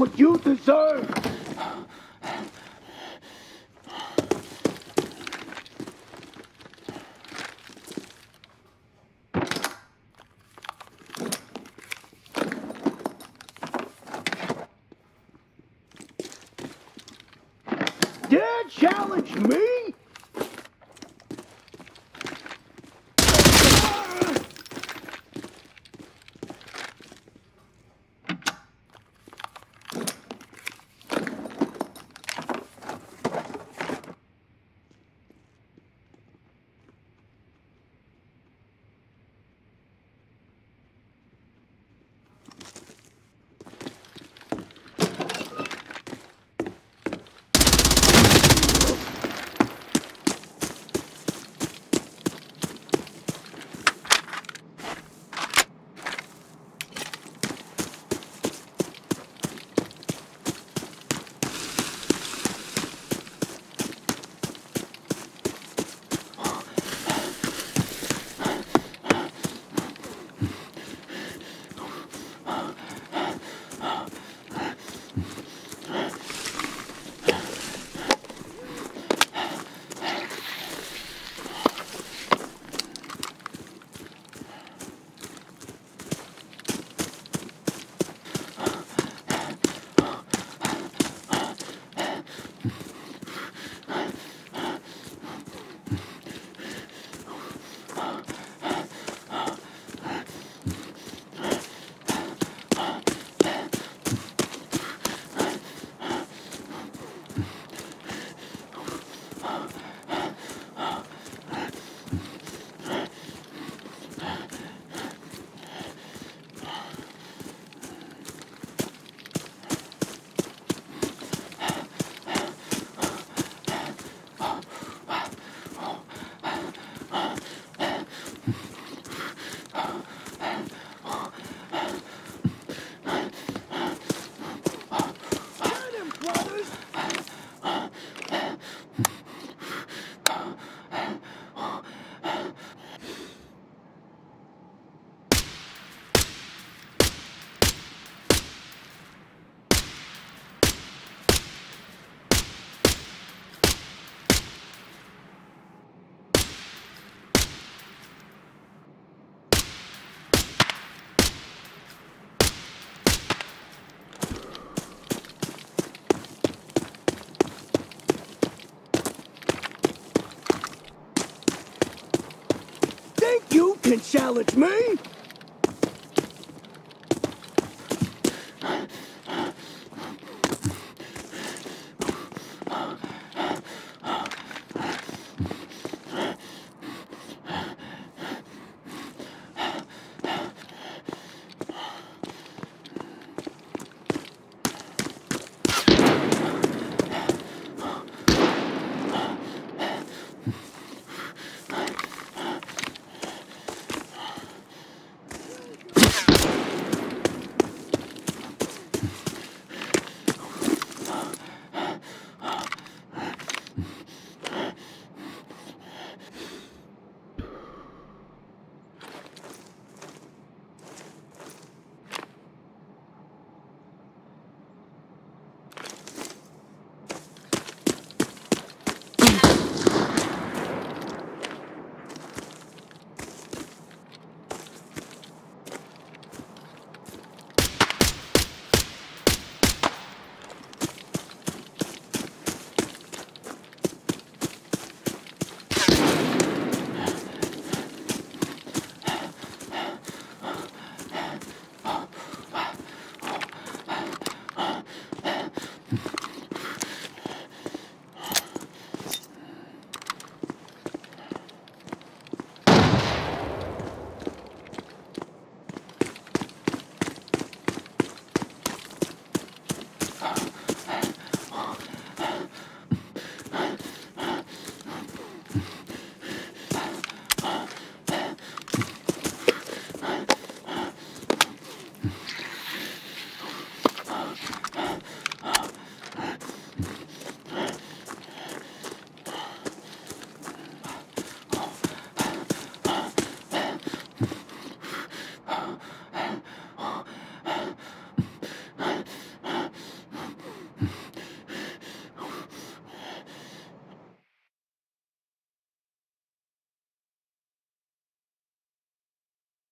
what you deserve. Dare challenge me? Can challenge me?